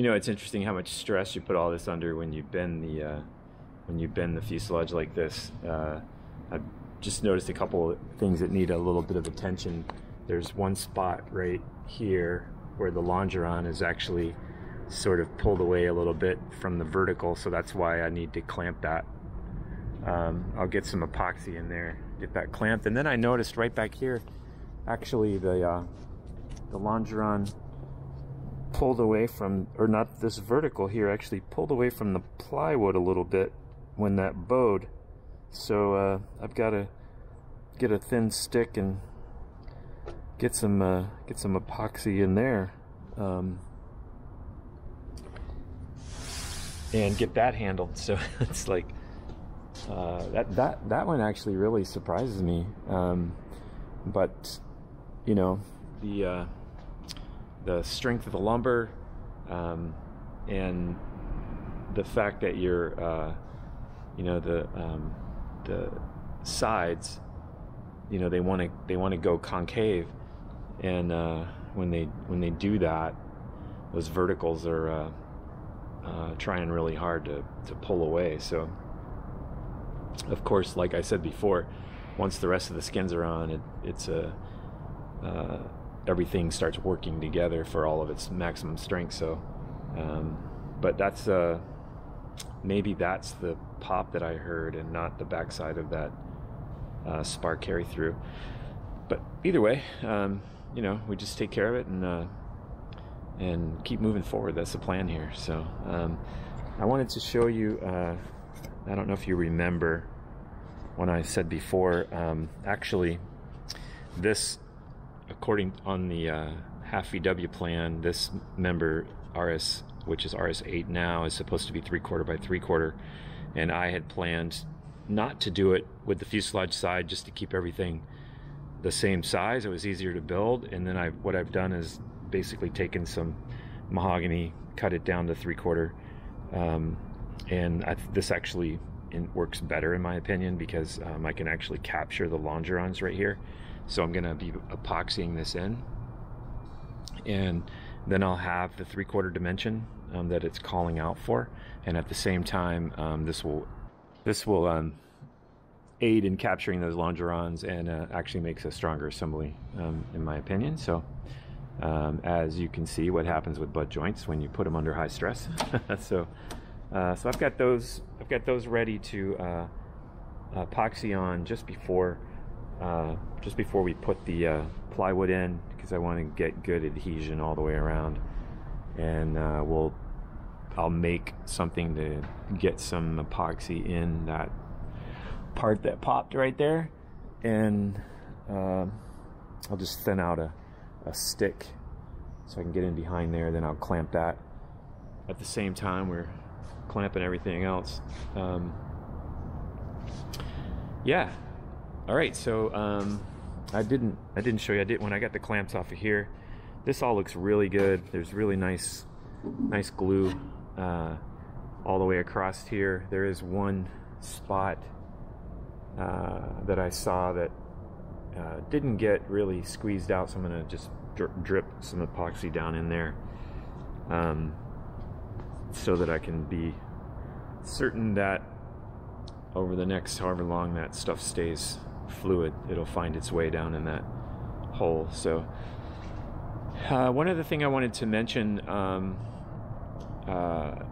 you know, it's interesting how much stress you put all this under when you bend the uh, when you bend the fuselage like this. Uh, I've just noticed a couple things that need a little bit of attention. There's one spot right here where the longeron is actually sort of pulled away a little bit from the vertical, so that's why I need to clamp that. Um, I'll get some epoxy in there, get that clamped, and then I noticed right back here, actually the uh, the longeron pulled away from, or not this vertical here, actually pulled away from the plywood a little bit when that bowed. So uh, I've got to get a thin stick and get some uh, get some epoxy in there. Um, and get that handled. So it's like uh, that that that one actually really surprises me. Um, but you know the uh, the strength of the lumber um, and the fact that you're uh, you know the um, the sides you know they want to they want to go concave. And uh, when they when they do that those verticals are uh, uh, trying really hard to, to pull away. So of course like I said before once the rest of the skins are on it, it's a uh, everything starts working together for all of its maximum strength so um, but that's uh, maybe that's the pop that I heard and not the backside of that uh, spar carry through. But either way, um, you know, we just take care of it and uh, and keep moving forward. That's the plan here. So um, I wanted to show you. Uh, I don't know if you remember when I said before. Um, actually, this, according on the uh, half VW plan, this member RS, which is RS8 now, is supposed to be three quarter by three quarter, and I had planned not to do it with the fuselage side just to keep everything the same size. It was easier to build. And then I, what I've done is basically taken some mahogany, cut it down to three quarter. Um, and I, this actually works better in my opinion because um, I can actually capture the longerons right here. So I'm going to be epoxying this in. And then I'll have the three quarter dimension um, that it's calling out for. And at the same time, um, this will this will um, aid in capturing those longerons and uh, actually makes a stronger assembly, um, in my opinion. So, um, as you can see, what happens with butt joints when you put them under high stress. so, uh, so I've got those. I've got those ready to uh, epoxy on just before, uh, just before we put the uh, plywood in, because I want to get good adhesion all the way around, and uh, we'll I'll make something to get some epoxy in that part that popped right there. And uh, I'll just thin out a, a stick so I can get in behind there then I'll clamp that. At the same time we're clamping everything else. Um, yeah all right so um, I didn't I didn't show you I did when I got the clamps off of here this all looks really good there's really nice nice glue uh, all the way across here. There is one spot uh, that I saw that uh, didn't get really squeezed out, so I'm going to just drip some epoxy down in there um, so that I can be certain that over the next however long that stuff stays fluid, it'll find its way down in that hole. So, uh, one other thing I wanted to mention. Um, uh,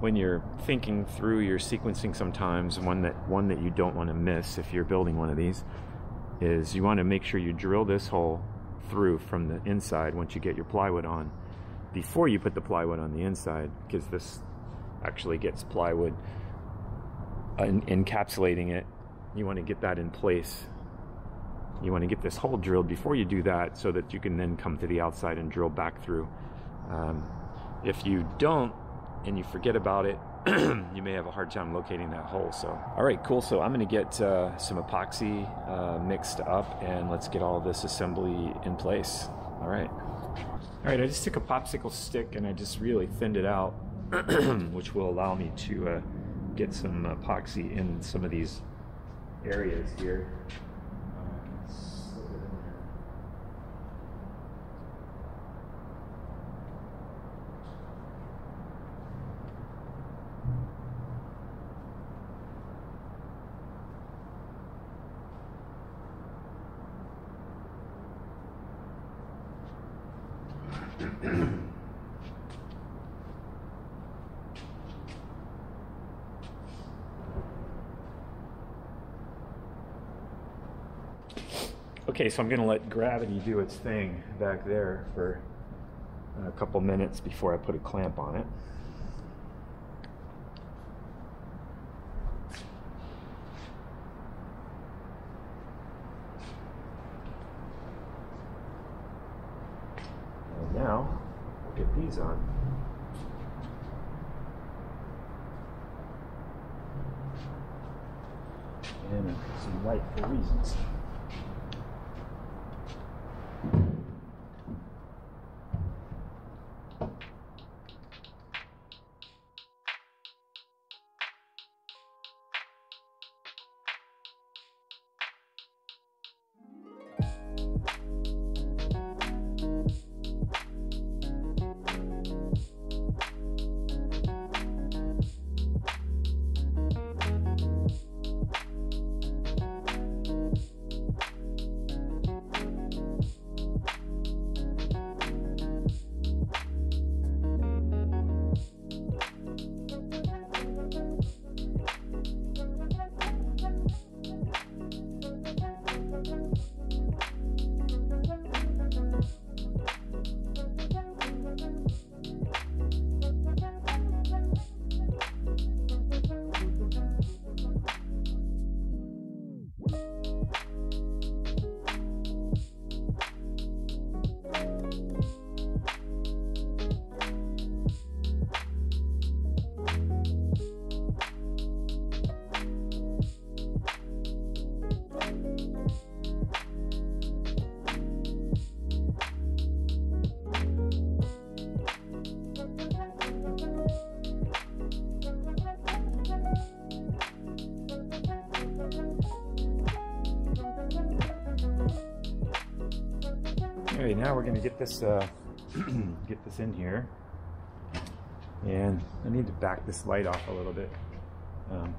when you're thinking through your sequencing sometimes one that one that you don't want to miss if you're building one of these is you want to make sure you drill this hole through from the inside once you get your plywood on before you put the plywood on the inside because this actually gets plywood encapsulating it you want to get that in place you want to get this hole drilled before you do that so that you can then come to the outside and drill back through um, if you don't and you forget about it, you may have a hard time locating that hole. So, all right, cool. So I'm going to get uh, some epoxy uh, mixed up and let's get all this assembly in place. All right. All right, I just took a popsicle stick and I just really thinned it out, which will allow me to uh, get some epoxy in some of these areas here. Okay, so I'm going to let gravity do its thing back there for a couple minutes before I put a clamp on it. Now we're going to get this uh, get this in here, and I need to back this light off a little bit. Um,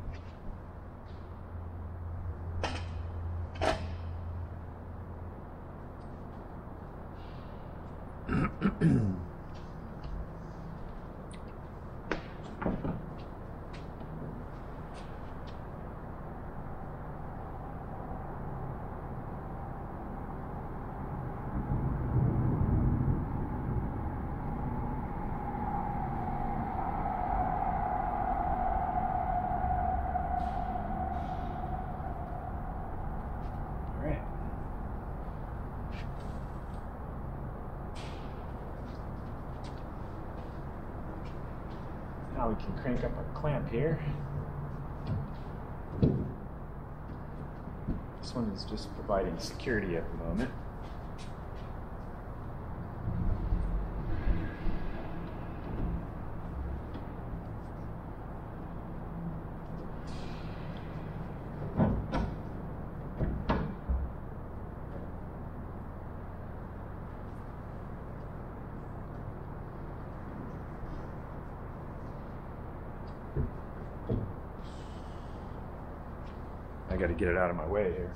All right. Now we can crank up our clamp here. This one is just providing security at the moment. I got to get it out of my way here.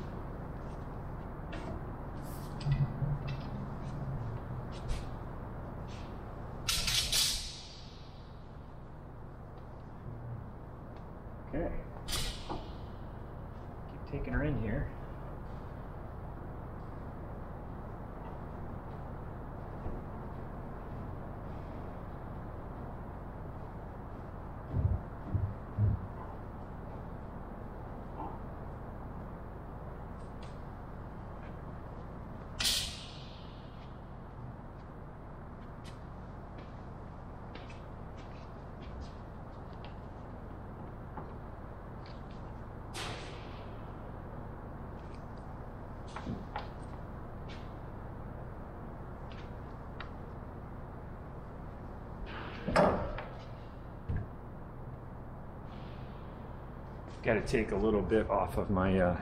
got to take a little bit off of my uh,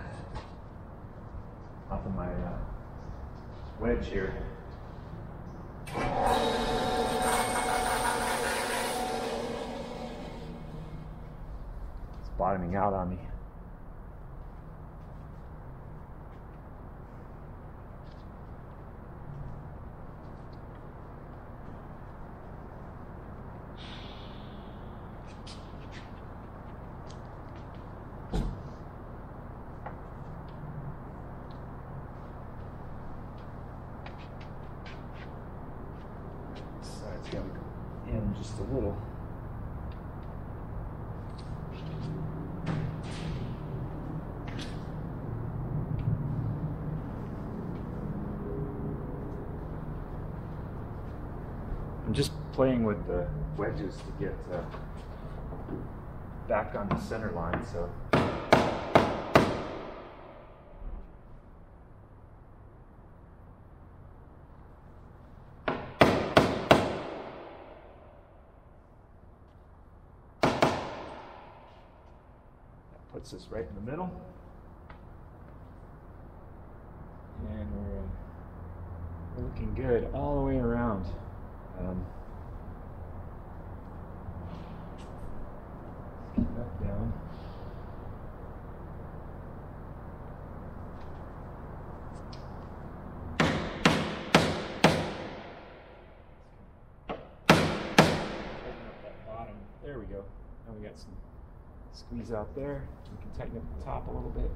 off of my uh, wedge here. It's bottoming out on me. Side's got to go in just a little. I'm just playing with the wedges to get uh, back on the center line. So. Puts this right in the middle. And we're, uh, looking good all the way around. Um, keep that down. Tighten up that bottom. There we go. Now we got some squeeze out there. You can tighten up the top a little bit.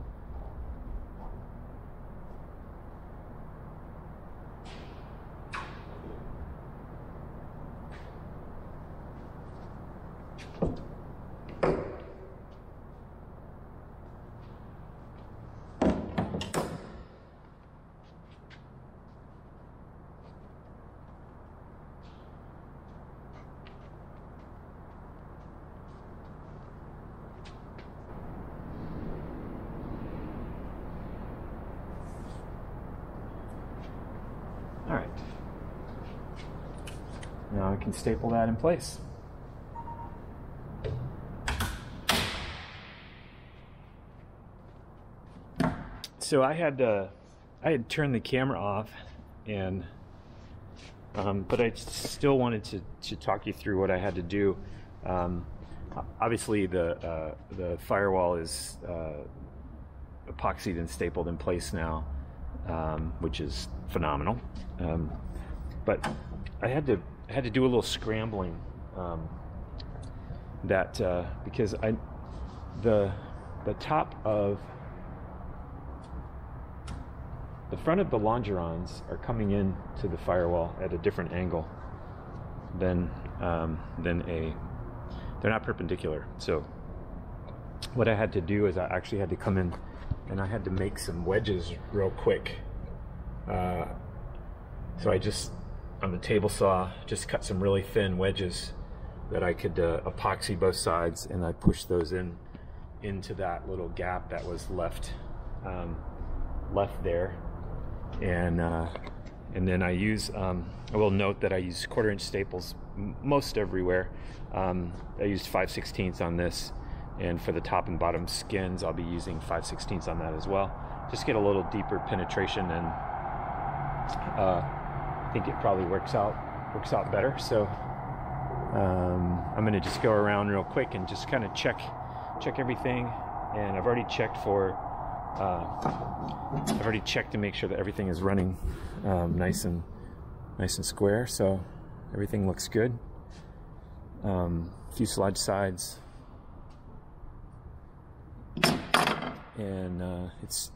All right. Now I can staple that in place. So I had uh, I had turned the camera off, and um, but I still wanted to, to talk you through what I had to do. Um, obviously, the uh, the firewall is uh, epoxied and stapled in place now, um, which is phenomenal. Um, but I had to I had to do a little scrambling um, that uh, because I the the top of the front of the longerons are coming in to the firewall at a different angle than um, than a they're not perpendicular. So what I had to do is I actually had to come in and I had to make some wedges real quick. Uh, so I just on the table saw just cut some really thin wedges that I could uh, epoxy both sides, and I pushed those in into that little gap that was left um, left there, and uh, and then I use um, I will note that I use quarter inch staples most everywhere. Um, I used 5 16ths on this, and for the top and bottom skins, I'll be using 5 16ths on that as well. Just get a little deeper penetration and. Uh, think it probably works out works out better. So um, I'm to just go around real quick and just kind of check check everything. And I've already checked for uh, I've already checked to make sure that everything is running um, nice and nice and square. So everything looks good. Um, fuselage sides. And uh, it's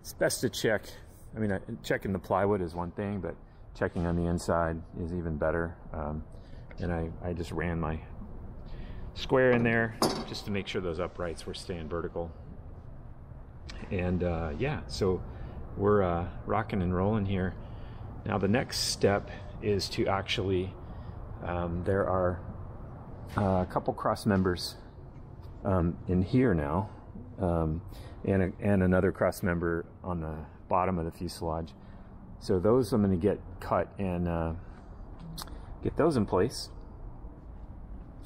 it's best to check. I mean, checking the plywood is one thing, but checking on the inside is even better. Um, and I, I just ran my square in there just to make sure those uprights were staying vertical. And uh, yeah, so we're uh, rocking and rolling here. Now the next step is to actually, um, there are uh, a couple cross members um, in here now, um, and, a, and another cross member on the bottom of the fuselage. So those I'm going to get cut and uh, get those in place.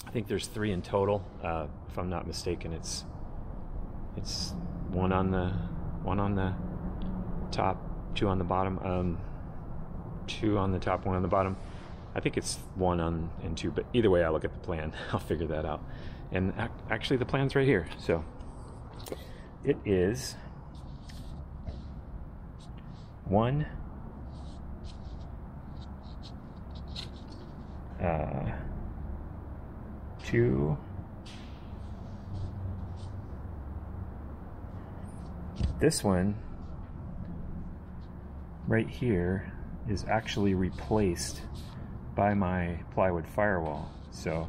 I think there's three in total. Uh, if I'm not mistaken, it's it's one on the one on the top, two on the bottom, um, two on the top, one on the bottom. I think it's one on and two, but either way, I look at the plan. I'll figure that out. And ac- actually, the plan's right here. So it is one, uh, two, this one right here is actually replaced by my plywood firewall. So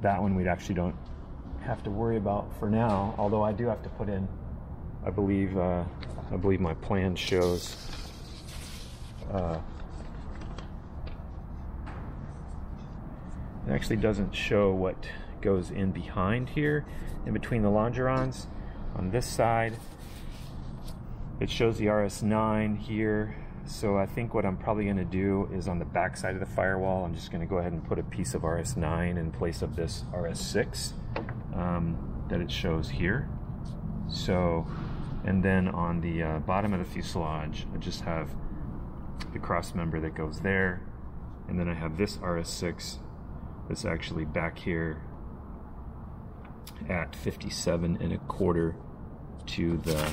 that one we actually don't have to worry about for now, although I do have to put in, I believe, uh, I believe my plan shows uh, it actually doesn't show what goes in behind here. In between the longerons on this side it shows the RS9 here. So I think what I'm probably going to do is on the back side of the firewall I'm just going to go ahead and put a piece of RS9 in place of this RS6 um, that it shows here. So and then on the uh, bottom of the fuselage I just have the cross member that goes there. And then I have this RS6 that's actually back here at 57 and a quarter to the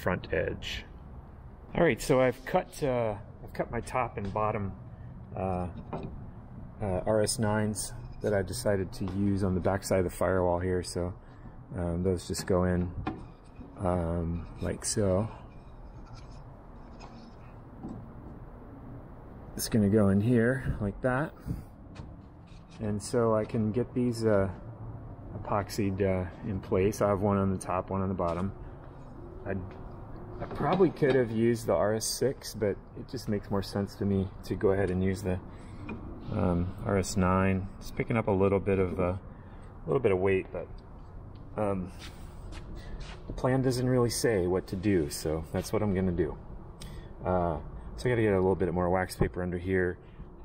front edge. All right, so I've cut uh, I've cut my top and bottom uh, uh, RS9s that I decided to use on the back side of the firewall here. So um, those just go in um, like so. It's going to go in here like that. And so I can get these uh, epoxied uh, in place. I have one on the top, one on the bottom. i I probably could have used the RS6, but it just makes more sense to me to go ahead and use the um, RS9. It's picking up a little bit of uh, a little bit of weight, but um, the plan doesn't really say what to do, so that's what I'm gonna do. Uh, so I gotta get a little bit more wax paper under here,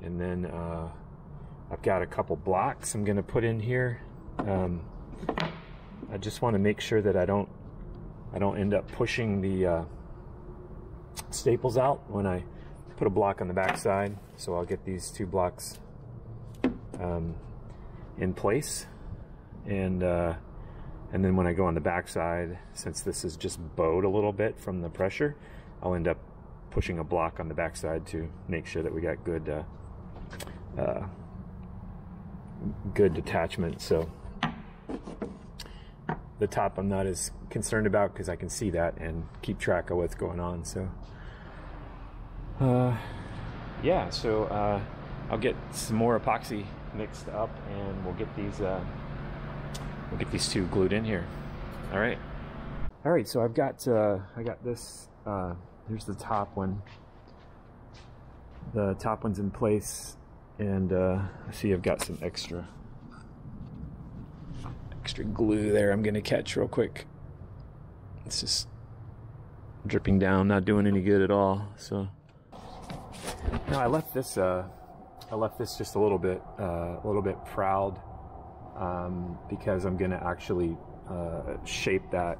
and then uh, I've got a couple blocks I'm gonna put in here. Um, I just want to make sure that I don't I don't end up pushing the uh, staples out when I put a block on the back side. So I'll get these two blocks um, in place. And, uh, and then when I go on the back side, since this is just bowed a little bit from the pressure, I'll end up pushing a block on the backside to make sure that we got good uh, uh good detachment. So the top I'm not as concerned about because I can see that and keep track of what's going on. So, uh, yeah, so uh, I'll get some more epoxy mixed up and we'll get these uh, we'll get these two glued in here. All right. All right, so I've got uh, I got this. Uh, here's the top one. The top one's in place, and uh, I see I've got some extra extra glue there I'm to catch real quick. It's just dripping down, not doing any good at all. So now I left this, uh, I left this just a little bit, uh, a little bit proud um, because I'm to actually uh, shape that,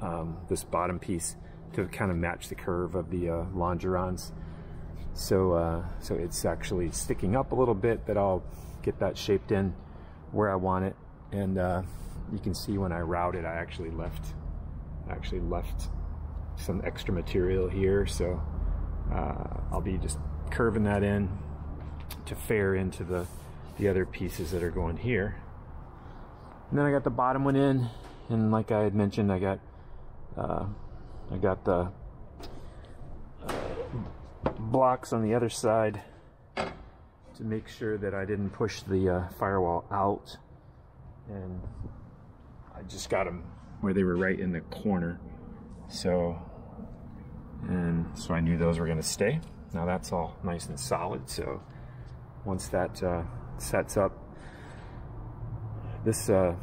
um, this bottom piece to kind of match the curve of the uh, longerons. So, uh, so it's actually sticking up a little bit, but I'll get that shaped in where I want it. And uh, you can see when I routed, I actually left, actually left some extra material here. So uh, I'll be just curving that in to fair into the, the other pieces that are going here. And then I got the bottom one in, and like I had mentioned, I got uh, I got the uh, blocks on the other side to make sure that I didn't push the uh, firewall out. And I just got them where they were right in the corner. So and so I knew those were gonna stay. Now that's all nice and solid. So once that uh, sets up this uh,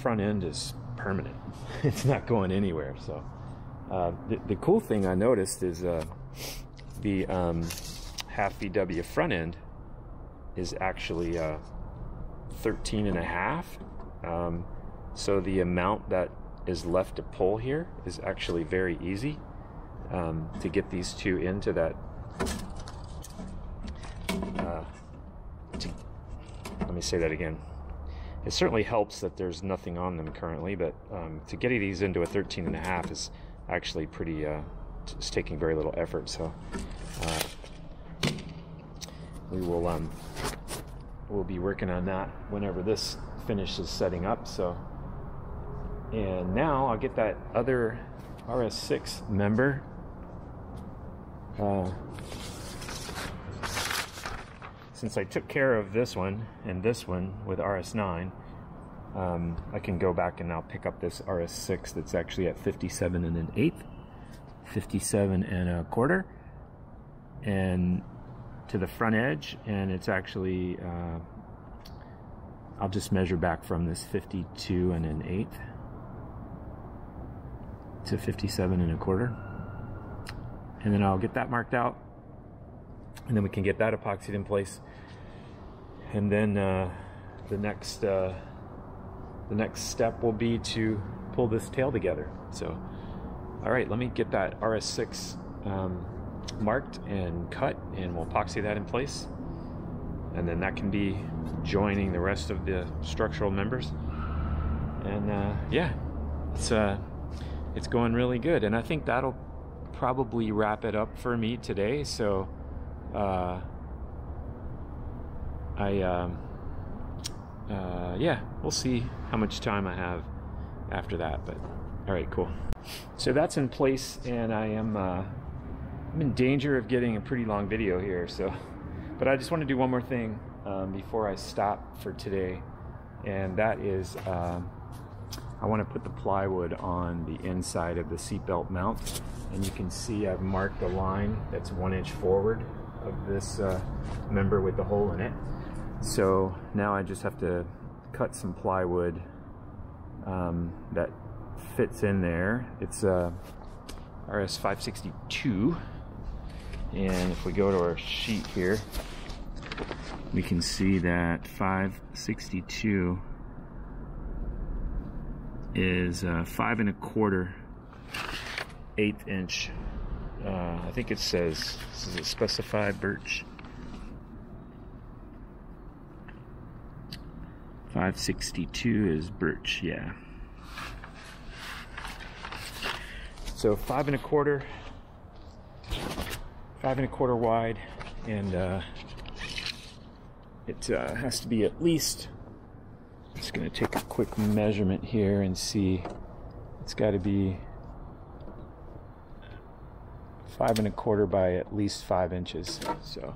front end is permanent. It's not going anywhere so uh, the, the, cool thing I noticed is uh, the um, half VW front end is actually uh, 13 and a half. Um, so the amount that is left to pull here is actually very easy um, to get these two into that. Uh, to, let me say that again. It certainly helps that there's nothing on them currently, but um, to get these into a 13 and a half is actually pretty, uh, it's taking very little effort. So uh, we will, um, we'll be working on that whenever this finishes setting up. So, and now I'll get that other RS6 member. Uh, since I took care of this one and this one with RS9, um, I can go back and now pick up this RS6 that's actually at 57 and an eighth, 57 and a quarter, and to the front edge, and it's actually, uh, I'll just measure back from this 52 and an eighth to 57 and a quarter. And then I'll get that marked out and then we can get that epoxied in place and then uh, the next uh, the next step will be to pull this tail together. So all right let me get that RS6 um, marked and cut and we'll epoxy that in place. And then that can be joining the rest of the structural members. And uh, yeah it's uh it's going really good. And I think that'll probably wrap it up for me today. So uh, I, um, uh, yeah, we'll see how much time I have after that. But all right, cool. So that's in place, and I am uh, I'm in danger of getting a pretty long video here. So, but I just want to do one more thing um, before I stop for today, and that is um, I want to put the plywood on the inside of the seatbelt mount, and you can see I've marked a line that's one inch forward of this uh, member with the hole in it. So now I just have to cut some plywood um, that fits in there. It's a RS562 and if we go to our sheet here we can see that 562 is uh, five and a quarter eighth inch uh, I think it says, this is a specified birch. 562 is birch, yeah. So five and a quarter, five and a quarter wide, and uh, it uh, has to be at least, just gonna take a quick measurement here and see, it's gotta be five and a quarter by at least five inches. So,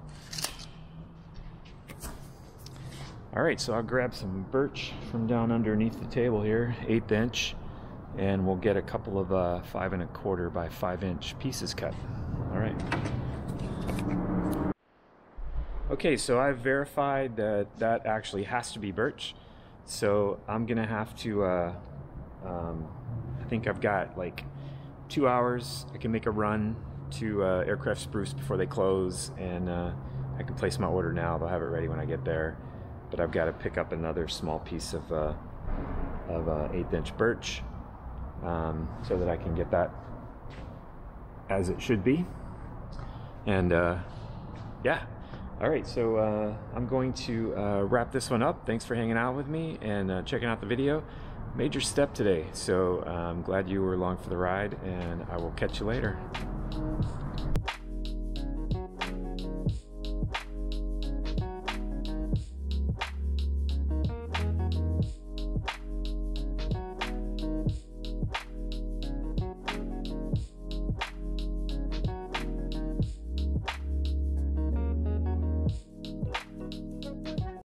all right, so I'll grab some birch from down underneath the table here, eighth inch, and we'll get a couple of uh, five and a quarter by five inch pieces cut. All right. Okay, so I've verified that that actually has to be birch. So I'm gonna have to, uh, um, I think I've got like two hours. I can make a run to uh, Aircraft Spruce before they close, and uh, I can place my order now. They'll have it ready when I get there. But I've got to pick up another small piece of uh, of uh, eighth inch birch um, so that I can get that as it should be. And uh, yeah, all right. So uh, I'm going to wrap this one up. Thanks for hanging out with me and checking out the video. Major step today. So I'm glad you were along for the ride, and I will catch you later.